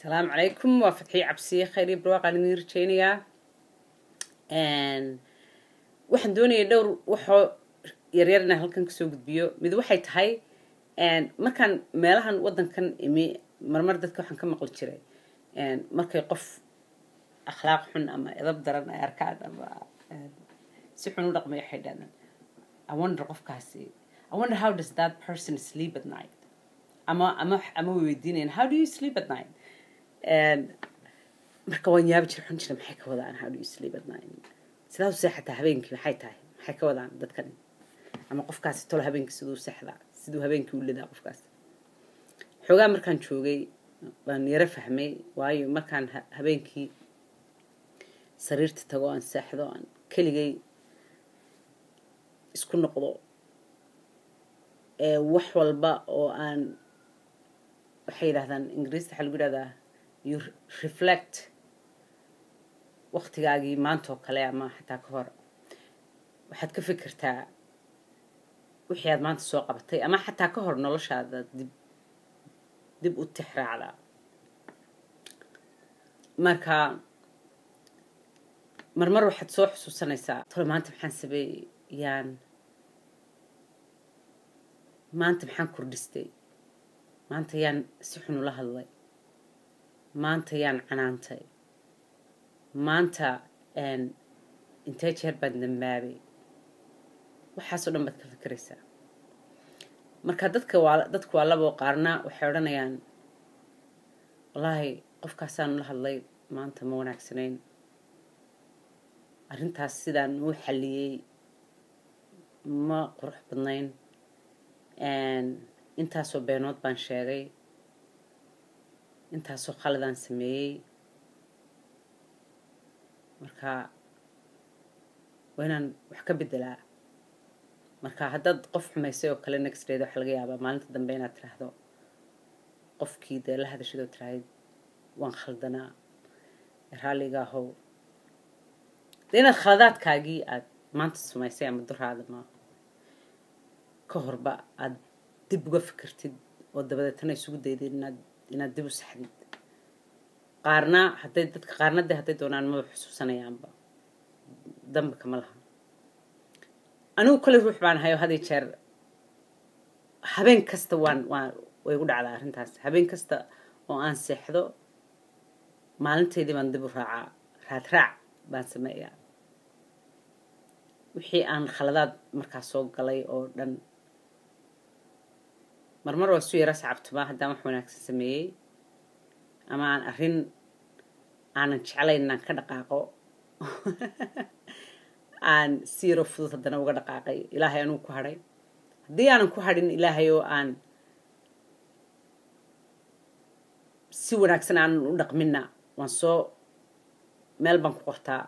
asalaamu calaykum waa fatxiye cabsiye khayr barwaaqaan idin waxaan doonayay dhowr waxoo yaryar inaan halkan ka soo gudbiyo. Mid waxay tahay markaan meelahan waddankan imi marmar dadka waxaan ka maqli jiray. Markay qof akhlaaq xun ama edab daran ay arkaan ama si xun u dhaqmay waxay dhahdaan i wonder qofkaasi i wonder how does that person sleep at night? Ama ama ama way weydiinayaan how do you sleep at night marka waan yaabi jira xun jira maxay ka wadaan? How do you sleep at night? Sidaa u seexataa habeenkii maxay tahay? Maxay ka wadaan dadkan? Ama qofkaasi tolo habeenkii siduu seexdaa? Siduu habeenkii u lidaa qofkaas xoogaa markaan joogay baan yaro fahmay waayo markaan habeenkii sariirta tago aan seexdo aan keligay isku noqdo wax walba oo aan waxay yidhahdaan ingiriista waxaa lagu yidhahdaa you reflect waktigaagii maanta oo kale ama xataa ka hor. Waxaad ka fikirtaa wixii aad maanta soo qabatay ama xataa ka hor noloshaada dib dib u tixraacdaa marka marmar waxaad soo xusuusanaysaa. Tole maanta maxaan sameeyey yaan maanta maxaan kordhistay. Maanta yaan si xun ula hadlay maanta yaan canaantay. Maanta intee jeer baan dambaabay. Waxaasoo dhan baad ka fikiraysaa. Marka dadka dadku waa laboo qaarna waxay odhanayaan wallaahi qofkaasaan ula hadlay maanta ma wanaagsanayn. Arrintaas sidaan uu xalliyey ma qurux badnayn. Intaasoo beenood baan sheegay intaasoo khaladaan sameeyey. Marka waa inaan wax ka beddelaa marka haddaad qof xumaysay oo kale next dayda waxa laga yaabaa maalinta dambe inaad tiraahdo qofkii dee la hadashadoo tirahayd waan khaldanaa. Raalliga ahow. Dee inaad khaladaadkaagii aad maanta samaysay ama duraada ka horba aad dib uga fikirtid oo dabadeetana isugu daydid inaad inaad dib u saxdid. Qaarna hadday dadka qaarna dee hadday doonaan maba xusuusanayaanba. Damba kama laha. Anigu kale ruux baan ahay oo had iyo jeer. Habeen kasta waan waan way gu dhacdaa arrintaas. Habeen kasta oo aan seexdo maalintaydii baan dib u raacaa. Raadraac baan sameeyaa. Wixii aan khaladaad markaas soo galay oo dhan marmar waa isu yaro sacabtumaa haddaan wax wanaagsan sameeyey. Ama aan arrin aanan jeclayn inaan ka dhaqaaqo. Aan si yaroo fudud haddana uga dhaqaaqay ilaahay anuu ku hadhay haddii aanan ku hadhin ilaahay oo aan si wanaagsan aanan u dhaqminna waan soo meel baan ku qortaa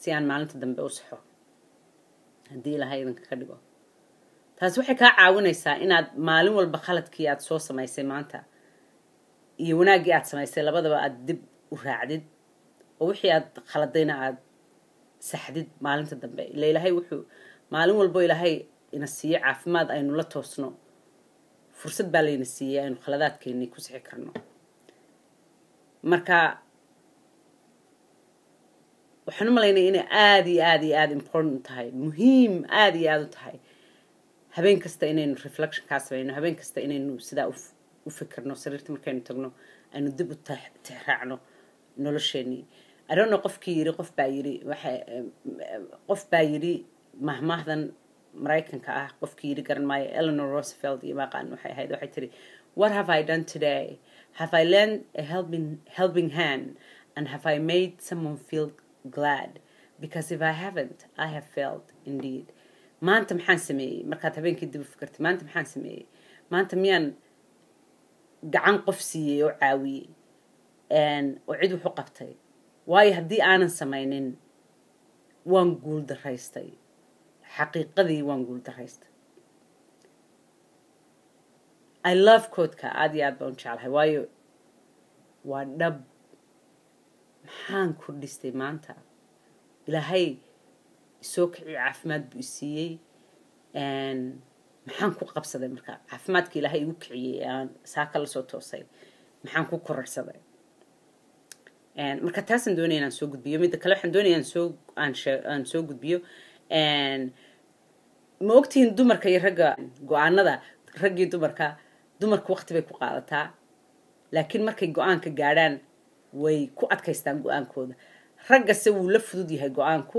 si aan maalinta dambe u saxo. Haddii ilaahay idinka ka dhigo taasi waxay kaa caawinaysaa inaad maalin walba khaladkii aad soo samaysay maanta iyo wanaaggii aad samaysay labadaba aad dib u raacdid oo wixii aad khaladayna aad saxdid maalinta dambe. Ila ilaahay wuxuu maalin walbo ilaahay ina siiye caafimaad aynu la toosno. Fursad baa layna siiyey aynu khaladaadkeennii ku sixi karno. Marka waxaan u malaynaya inay aada iyo aada iyo aada important tahay muhiim aada iyo aada u tahay habeen kasta inaynu reflection kaa samayno habeen kasta inaynu sidaa u fikirno sariirta markaynu tagno aynu dib u tixraacno nolosheenii adono qofkii yiri qof baa yiri waxa qof baa yiri mahmaahdan maraykanka ah qofkii yiri garan maayo eleanor roosevelt iyo maqaan waxay ahayd waxay tiri what have i done today? Have i lent a helping, helping hand? And have i made someone feel glad? Because if i haven't i have failed indeed maanta maxaan sameeyey? Markaad habeenkii dib u fikirtay maanta maxaan sameeyey? Maanta miyaan gacan qof siiyey oo caawiyey oo cid wuxu qabtay? Waayo haddii aanan samaynin waan guul daraystay. Xaqiiqadii waan guul daraystay. I love coodka aada iyo aad baan u jeclahay. Waayo waa dhab. Maxaan kordhistay maanta? Ilaahay isoo kiciyo caafimaad buu isiiyey maxaan ku qabsaday marka caafimaadka ilaahay igu kiciyey aan saaka la soo toosay maxaan ku kororsaday marka taasaan doonaya inaan soo gudbiyo midda kale waxaan doonaya aan soo gudbiyo ma ogtihiin dumarka iyo ragga go'aanada raggii dumarka dumarka waqti bay ku qaadataa laakiin markay go'aanka gaadhaan way ku adkaystaan go'aankooda raggase wuu la fudud yahay go'aanku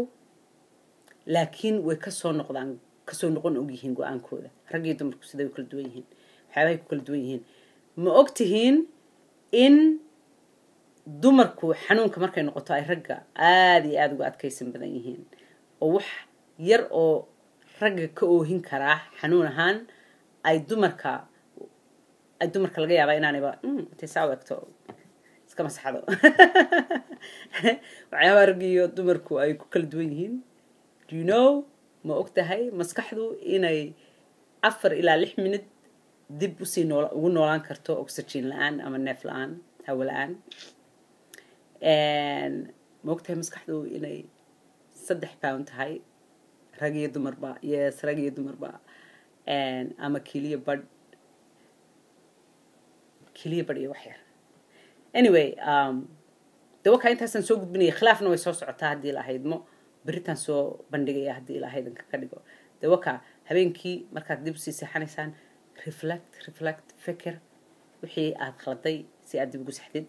laakiin way ka soo noqdaan ka soo noqon ogyihiin go'aankooda. Raggii dumarku siday u kala duwan yihiin waxyaabahay ku kala duwan yihiin. Ma ogtihiin in dumarku xanuunka markay noqoto ay ragga aada iyo aada uga adkaysan badan yihiin. Oo wax yar oo ragga ka oohin karaa xanuun ahaan ay dumarka ay dumarka laga yaabaa inaanayba intay saa u egto? Iska masaxdo. Waxyaabaha ragga iyo dumarku ay ku kala duwan yihiin do you know ma og tahay maskaxdu inay afar ilaa lix minut dib u sii nool ugu noolaan karto oxygen la'aan ama neef la'aan hawo la'aan. Ma og tahay maskaxdu inay saddex pound tahay rag iyo dumarba yes rag dumarba ama kiliya badh kiliya badh iyo wax yar. Anyway de wakaa intaasaan soo gudbinaya khilaafna way soo socotaa haddii la ahaydmo beritaan soo bandhigaya haddii la ahaydanka ka dhigo. De wakaa habeenkii markaad dib u sii seexanaysaan reflect reflect feker wixii aad khaladay si aad dib ugu saxdid.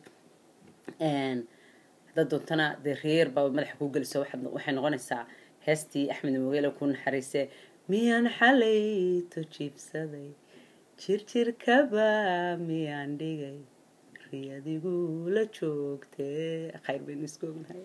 Haddaad doontana dee reer baa madaxa kuu geliso waxay noqonaysaa heestii axmed mogeele ku naxariise miyaan xalay tojiibsaday jirjirkaba miyaan dhigay riyadigu la joogtee. Khayr baynu isku ognahay